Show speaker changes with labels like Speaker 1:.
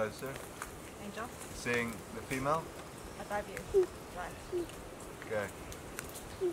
Speaker 1: closer.
Speaker 2: Angel,
Speaker 1: Seeing the female?
Speaker 2: I love you. Right.
Speaker 1: Okay.